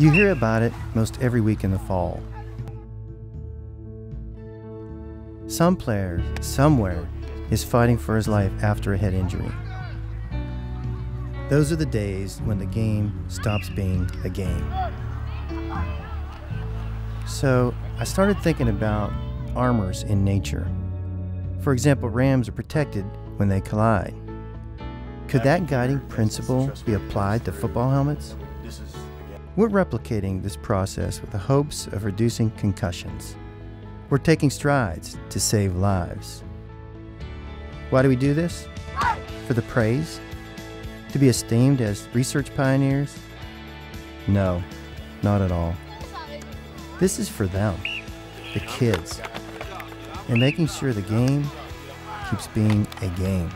You hear about it most every week in the fall. Some player, somewhere, is fighting for his life after a head injury. Those are the days when the game stops being a game. So I started thinking about armors in nature. For example, rams are protected when they collide. Could that guiding principle be applied to football helmets? We're replicating this process with the hopes of reducing concussions. We're taking strides to save lives. Why do we do this? For the praise? To be esteemed as research pioneers? No, not at all. This is for them, the kids, and making sure the game keeps being a game.